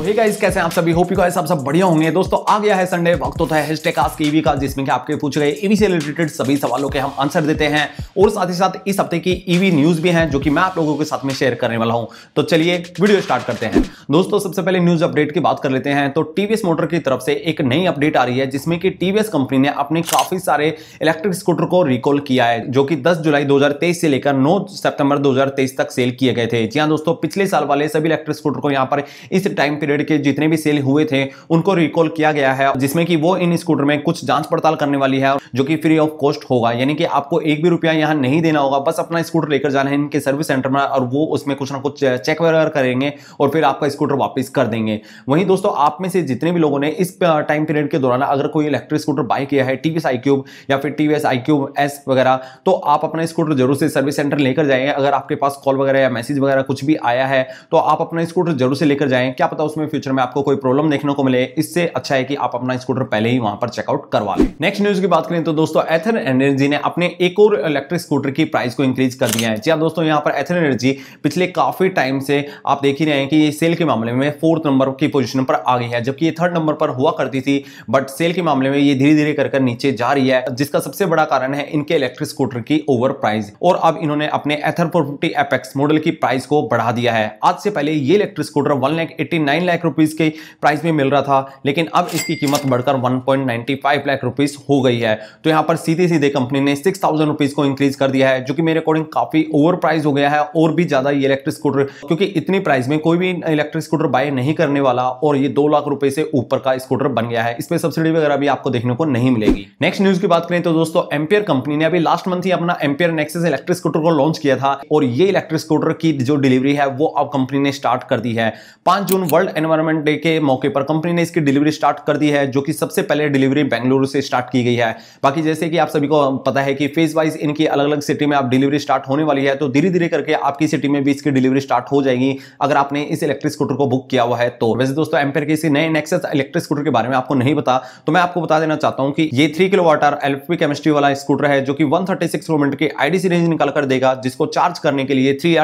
Hey guys कैसे हैं आप सभी? होप यू गाइस आप सब बढ़िया होंगे। दोस्तों, आ गया है संडे वक्त होता है हैशटैग आस्क ईवी का, जिसमें कि आपके पूछे गए ईवी से रिलेटेड सभी सवालों के हम आंसर देते हैं। और साथ ही साथ इस हफ़्ते की ईवी न्यूज़ भी हैं, जो कि मैं आप लोगों के साथ में शेयर करने वाला हूँ। तो चलिए वीडियो स्टार्ट करते हैं। दोस्तों, सबसे पहले न्यूज़ अपडेट की बात कर लेते हैं। तो टीवीएस मोटर की तरफ़ से एक नई अपडेट आ रही है, जिसमें कि टीवीएस कंपनी ने अपने काफ़ी सारे इलेक्ट्रिक स्कूटर को रिकॉल किया है, जो कि 10 जुलाई 2023 से लेकर 9 सितंबर 2023 तक सेल किए गए थे। जी हाँ दोस्तों, पिछले साल वाले सभी इलेक्ट्रिक स्कूटर को यहाँ पर इस टाइम पीरियड के जितने भी सेल हुए थे, उनको रिकॉल किया गया है, जिसमें कि वो इन स्कूटर में कुछ जाँच पड़ताल करने वाली है, जो कि फ्री ऑफ़ कॉस्ट होगा। यानी कि आपको एक भी रुपया यहाँ नहीं देना होगा, बस अपना स्कूटर लेकर जाना है इनके सर्विस सेंटर में, और वो उसमें कुछ ना कुछ चेक वगैरह करेंगे, और फिर आपका स्कूटर वापस कर देंगे। वहीं दोस्तों, आप में से जितने भी लोगों ने इस टाइम पीरियड के दौरान अगर कोई इलेक्ट्रिक स्कूटर बाय किया है टीवीएस आईक्यूब या फिर टीवीएस आईक्यूब एस वगैरह तो आप अपना स्कूटर ज़रूर से सर्विस सेंटर लेकर जाएँगे अगर आपके पास कॉल वगैरह या मैसेज वगैरह कुछ भी आया है तो आप अपना स्कूटर ज़रूर से लेकर जाएँ। क्या पता उसमें फ्यूचर में आपको कोई प्रॉब्लम देखने को मिले, इससे अच्छा है कि आप अपना स्कूटर पहले ही वहाँ पर चेकआउट करवा लें। नेक्स्ट न्यूज़ की बात करें तो दोस्तों एथर एनर्जी ने अपने एक और इलेक्ट्रिक स्कूटर की प्राइस को इंक्रीज कर दिया है। जी हाँ दोस्तों, यहाँ पर एथर एनर्जी पिछले काफ़ी टाइम से आप देख ही रहे हैं कि ये सेल के मामले में फोर्थ नंबर की पोजिशन पर आ गई है, जबकि ये थर्ड नंबर पर हुआ करती थी बट सेल के मामले में ये धीरे धीरे कर नीचे जा रही है, जिसका सबसे बड़ा कारण है इनके इलेक्ट्रिक स्कूटर की ओवर प्राइस और अब इन्होंने अपने Ather four fifty Apex model की प्राइस को बढ़ा दिया है। आज से पहले ये electric scooter one lakh eighty lakh rupees के प्राइस में मिल रहा था, लेकिन अब इसकी कीमत बढ़कर 1.95 लाख रुपीस हो गई है। तो यहाँ पर सीधे सीधे कंपनी ने सिक्स थाउज़ेंड रुपीज़ को इंक्रीज कर दिया है, जो कि मेरे अकॉर्डिंग काफ़ी ओवर प्राइस हो गया है, और भी ज़्यादा ये इलेक्ट्रिक स्कूटर क्योंकि इतनी प्राइस में कोई भी इलेक्ट्रिक स्कूटर बाय नहीं करने वाला, और ये दो लाख रुपए से ऊपर का स्कूटर बन गया है। इसमें सब्सिडी वगैरह भी आपको देखने को नहीं मिलेगी। नेक्स्ट न्यूज़ की बात करें तो दोस्तों एम्पियर कंपनी ने अभी लास्ट मंथ ही अपना एम्पियर नेक्सेस इलेक्ट्रिक स्कूटर को लॉन्च किया था, और ये इलेक्ट्रिक स्कूटर की जो डिलीवरी है, वो अब कंपनी ने स्टार्ट कर दी है। पाँच जून वर्ल्ड एनवायरमेंट डे के मौके पर कंपनी ने इसकी डिलीवरी स्टार्ट कर दी है, जो कि सबसे पहले डिलीवरी बेंगलुरु से स्टार्ट की गई है। बाकी जैसे कि आप सभी को पता है कि फ़ेज़ वाइज इनकी अलग अलग सिटी में आप डिलीवरी स्टार्ट होने वाली है तो धीरे धीरे करके आपकी सिटी में भी इसकी डिलीवरी स्टार्ट हो जाएगी। अगर आपने इस इलेक्ट्रिक स्कूटर को बुक किया हुआ है तो वैसे दोस्तों एम्पेयर के इसी नए नेक्सस इलेक्ट्रिक स्कूटर के बारे में आपको नहीं पता तो मैं आपको बता देना चाहता हूँ कि ये three kilo water LP chemistry वाला स्कूटर है, जो कि 136 किलोमीटर की आईडीसी रेंज निकाल कर देगा, जिसको चार्ज करने के लिए थ्री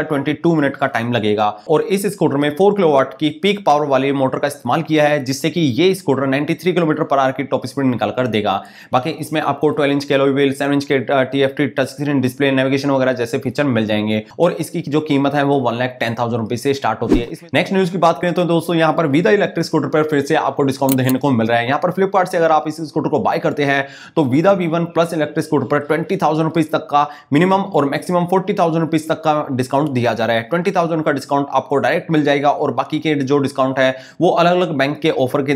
मिनट का टाइम लगेगा। और इस स्कूटर में फोर किलो की पीक पावर वाली मोटर का इस्तेमाल किया है, जिससे कि ये स्कूटर 93 किलोमीटर पर आर की टॉप स्पीड निकाल कर देगा। बाकी इसमें आपको 12 इंच के व्हील 7 इंच के TFT touch screen display navigation वगैरह जैसे फीचर मिल जाएँगे। और इसकी जो कीमत है वो one lakh ten thousand rupees से स्टार्ट होती है। नेक्स्ट न्यूज़ की बात करें तो दोस्तों, यहाँ पर विदा इलेक्ट्रिक स्कूटर पर फिर से आपको डिस्काउंट देखने को मिल रहा है। यहाँ पर फ्लिपकार्ट से अगर आप इस स्कूटर को बाय करते हैं तो Vida V plus electric scooter पर ट्वेंटी थाउज़ेंड तक का मिनिमम और मैक्सिमम फोर्टी थाउज़ेंड तक का डिस्काउंट दिया जा रहा है। ट्वेंटी थाउज़ेंड का डिस्काउंट आपको डायरेक्ट मिल जाएगा और बाकी के जो डिस्काउंट है, वो अलग अलग बैंक के ऑफ़र के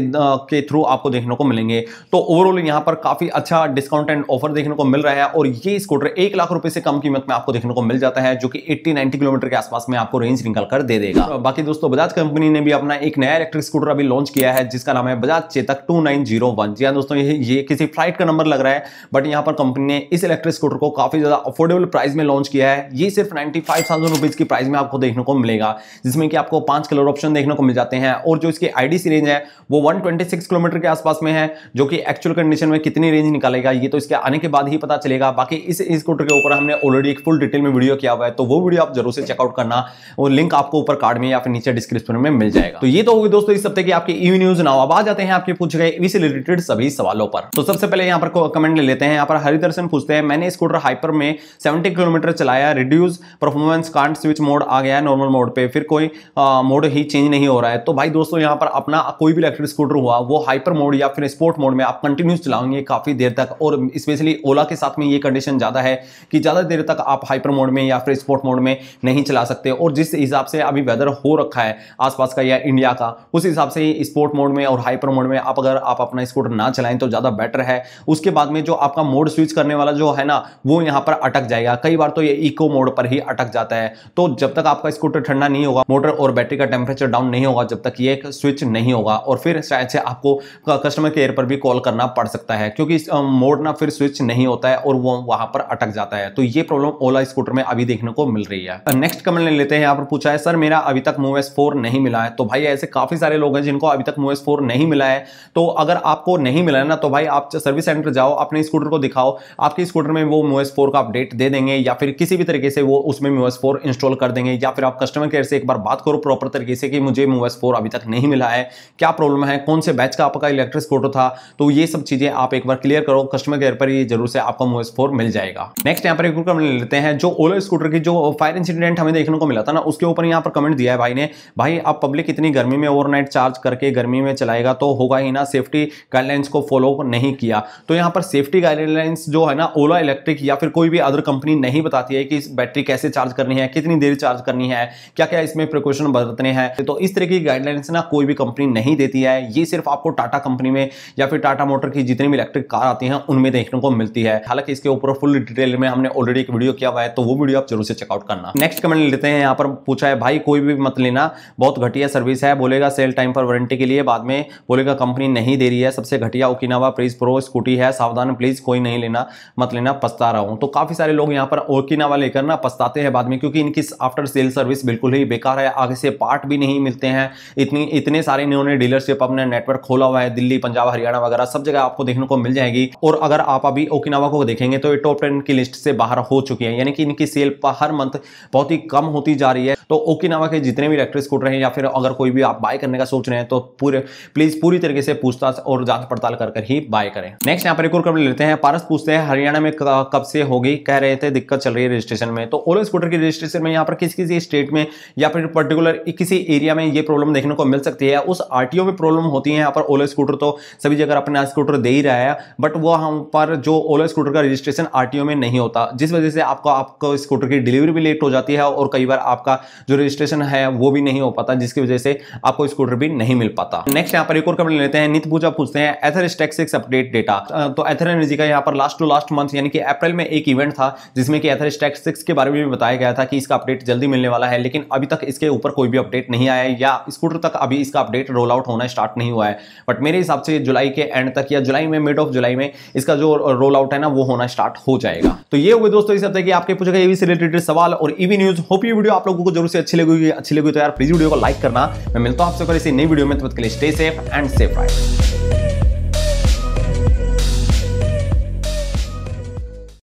के थ्रू आपको देखने को मिलेंगे। तो ओवरऑल यहाँ पर काफ़ी अच्छा डिस्काउंट एंड ऑफ़र देखने को मिल रहा है और ये स्कूटर एक लाख रुपए से कम कीमत में आपको देखने को मिल जाता है, जो कि 80 90 किलोमीटर के आसपास में आपको रेंज निकल कर दे देगा। बाकी दोस्तों बजाज कंपनी ने भी अपना एक नया इलेक्ट्रिक स्कूटर अभी लॉन्च किया है, जिसका नाम है Bajaj Chetak two nine zero one जी हाँ दोस्तों, ये ये किसी फ़्लाइट का नंबर लग रहा है बट यहाँ पर कंपनी ने इस इलेक्ट्रिक स्कूटर को काफ़ी ज़्यादा अफोर्डेबल प्राइस में लॉन्च किया है। ये सिर्फ़ नाइन्टी फाइव थाउज़ेंड रुपीज़ की प्राइस में आपको देखने को मिलेगा, जिसमें कि आपको पाँच कलर ऑप्शन देखने को मिल जाते हैं। और जो इसकी आईडीसी रेंज है, वो 126 किलोमीटर के आसपास में है, जो कि एक्चुअल कंडीशन में कितनी रेंज निकालेगा, ये तो इसके आने के बाद ही पता चलेगा। बाकी इस स्कूटर के ऊपर हमने ऑलरेडी एक फुल डिटेल में वीडियो किया हुआ है तो वो वीडियो आप ज़रूर से चेकआउट करना। वो लिंक आपको ऊपर कार्ड में या फिर नीचे डिस्क्रिप्शन में मिल जाएगा। तो ये तो होगी दोस्तों इस हफ़्ते की आपकी ईवी न्यूज़ नाउ अब आ जाते हैं आपके पूछे गए ईवी से रिलेटेड सभी सवालों पर। तो सबसे पहले यहाँ पर कमेंट ले लेते हैं। यहाँ पर हरिदर्शन पूछते हैं, मैंने स्कूटर हाइपर में सेवेंटी किलोमीटर चलाया reduce performance can't switch mode आ गया है नॉर्मल मोड पे, फिर कोई मोड ही चेंज नहीं हो रहा है। तो भाई दोस्तों, यहाँ पर अपना कोई भी इलेक्ट्रिक स्कूटर हुआ, वो हाइपर मोड या फिर स्पोर्ट मोड में आप कंटिन्यूस चलाएँगे काफ़ी देर तक और स्पेशली ओला के साथ में ये कंडीशन ज़्यादा है कि ज़्यादा देर तक आप हाइपर मोड में या फिर स्पोर्ट मोड में नहीं चला सकते और जिस हिसाब से अभी वेदर हो रखा है आसपास का या इंडिया का, उस हिसाब से स्पोर्ट मोड में और हाइपर मोड में आप अगर आप अपना स्कूटर ना चलाएँ तो ज़्यादा बेटर है। उसके बाद में जो आपका मोड स्विच करने वाला जो है ना, वो यहाँ पर अटक जाएगा। कई बार तो ये इको मोड पर ही अटक जाता है। तो जब तक आपका स्कूटर ठंडा नहीं होगा मोटर और बैटरी का टेम्परेचर डाउन नहीं होगा, जब तक ये स्विच नहीं होगा और फिर शायद से आपको कस्टमर केयर पर भी कॉल करना पड़ सकता है, क्योंकि मोड ना फिर स्विच नहीं होता है और वो वहाँ पर अटक जाता है। तो ये प्रॉब्लम ओला स्कूटर में अभी देखने को मिल रही है। नेक्स्ट कमेंट ले लेते हैं। यहाँ पर पूछा है, सर, मेरा अभी तक मूव एस नहीं मिला है। तो भाई ऐसे काफ़ी सारे लोग हैं जिनको अभी तक मूव एस नहीं मिला है। तो अगर आपको नहीं मिला है ना तो भाई आप सर्विस सेंटर जाओ, अपने स्कूटर को दिखाओ। आपके स्कूटर में वो मूव एस का अपडेट दे देंगे या फिर किसी भी तरीके से वो उसमें मूव एस इंस्टॉल कर देंगे या फिर आप कस्टमर केयर से एक बार बात करो प्रॉपर तरीके से कि मुझे मूव एस स्कोर अभी तक नहीं मिला है। क्या प्रॉब्लम है? कौन से बैच का आपका इलेक्ट्रिक स्कूटर था? तो ये सब चीज़ें आप एक बार क्लियर करो। कस्टमर केयर पर ये ज़रूर से आपका मोबाइल फोर मिल जाएगा। नेक्स्ट यहाँ पर एक कमेंट लेते हैं। जो ओलो स्कूटर की जो फायर इंसिडेंट हमें देखने को मिला था ना, उसके ऊपर यहाँ पर कमेंट दिया है भाई ने। भाई, अब पब्लिक इतनी गर्मी में ओवरनाइट चार्ज करके गर्मी में चलाएगा तो होगा ही ना। सेफ्टी गाइडलाइंस को फॉलो नहीं किया। तो यहाँ पर सेफ्टी गाइडलाइंस जो है ना ओला इलेक्ट्रिक या फिर कोई भी अदर कंपनी नहीं बताती है कि इस बैटरी कैसे चार्ज करनी है, कितनी देर चार्ज करनी है क्या क्या इसमें प्रिकॉशन बरतने हैं। तो इस तरह की गाइडलाइंस ना कोई भी कंपनी नहीं देती है। ये सिर्फ़ आपको टाटा कंपनी में या फिर टाटा मोटर की जितनी भी इलेक्ट्रिक कार आती हैं, उनमें देखने को मिलती है। हालाँकि इसके ऊपर फुल डिटेल में हमने ऑलरेडी एक वीडियो किया हुआ है तो वो वीडियो आप ज़रूर से चेकआउट करना। नेक्स्ट कमेंट लेते हैं, यहाँ पर पूछा है, भाई, कोई भी मत लेना, बहुत घटिया सर्विस है, बोलेगा सेल टाइम पर वारंटी के लिए, बाद में बोलेगा कंपनी नहीं दे रही है, सबसे घटिया ओकिनावा प्रीज प्रो स्कूटी है, सावधान प्लीज़ कोई नहीं लेना, मत लेना, पछता रहा हूँ। तो काफ़ी सारे लोग यहाँ पर ओकिनावा लेकर ना पछताते हैं बाद में, क्योंकि इनकी आफ्टर सेल सर्विस बिल्कुल ही बेकार है, आगे से पार्ट भी नहीं मिलते हैं। इतनी, इतने सारे इन्होंने डीलरशिप अपने नेटवर्क खोला हुआ है, दिल्ली, पंजाब, हरियाणा वगैरह, सब जगह आपको देखने को मिल जाएगी। और अगर आप अभी ओकिनावा को देखेंगे तो ये टॉप टेन की लिस्ट से बाहर हो चुकी है, यानी कि इनकी सेल हर मंथ बहुत ही कम होती जा रही है। तो ओकिनावा के जितने भी इलेक्ट्रिक स्कूटर हैं या फिर अगर कोई भी आप बाय करने का सोच रहे हैं तो पूरे प्लीज़ पूरी तरीके से पूछताछ और जाँच पड़ताल कर कर ही बाय करें। नेक्स्ट यहाँ पर एक और कमेंट लेते हैं, पारस पूछते हैं, हरियाणा में कब से होगी? कह रहे थे दिक्कत चल रही है रजिस्ट्रेशन में। तो ओलो स्कूटर की रजिस्ट्रेशन में यहाँ पर किसी किसी स्टेट में या फिर पर्टिकुलर किसी एरिया में ये प्रॉब्लम देखने को मिल सकती है उस आरटीओ में प्रॉब्लम होती है, यहाँ पर ओलो स्कूटर तो सभी जगह अपना स्कूटर दे ही रहा है बट वो हम पर जो ओलो स्कूटर का रजिस्ट्रेशन आरटीओ में नहीं होता, जिस वजह से आपको आपको स्कूटर की डिलीवरी भी लेट हो जाती है और कई बार आपका जो रजिस्ट्रेशन है वो भी नहीं हो पाता, जिसकी वजह से आपको स्कूटर भी नहीं मिल पाता। नेक्स्ट यहाँ पर एक और कमेंट लेते हैं, नित पूजा पूछते हैं एथर स्टेक्सिक्स अपडेट डेटा तो एथर एनर्जी का यहाँ पर लास्ट टू लास्ट मंथ यानी कि अप्रैल में एक इवेंट था, जिसमें कि एथर स्टेक्सिक्स के बारे में भी बताया गया था कि इसका अपडेट जल्दी मिलने वाला है, लेकिन अभी तक इसके ऊपर कोई भी अपडेट नहीं आया, या स्कूटर तक अभी इसका अपडेट रोल आउट होना स्टार्ट नहीं हुआ है। बट मेरे हिसाब से जुलाई के एंड तक या जुलाई में मिड ऑफ़ जुलाई में इसका जो रोल आउट है ना, वो होना स्टार्ट हो जाएगा। तो ये हुए दोस्तों, इस हफ़्ते की आपके पूछे गए से रिलेटेड सवाल और ईवी न्यूज़ होप ये वीडियो आप लोगों को ज़रूर से अच्छी लगी अच्छी लगी तो यार प्लीज़ वीडियो को लाइक करना। मैं मिलता हूँ आपसे इसी नई वीडियो में। तब तक के लिए stay safe and safe ride